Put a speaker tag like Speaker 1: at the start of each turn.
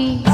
Speaker 1: tea.